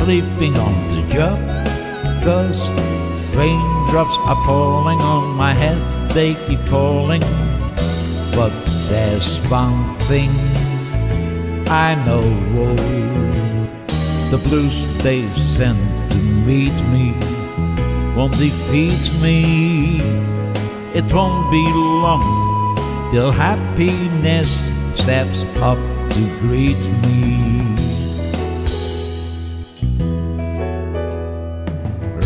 sleeping on the job. Those raindrops are falling on my head, they keep falling. But there's one thing I know the blues they send to meet me won't defeat me. It won't be long till happiness steps up to greet me.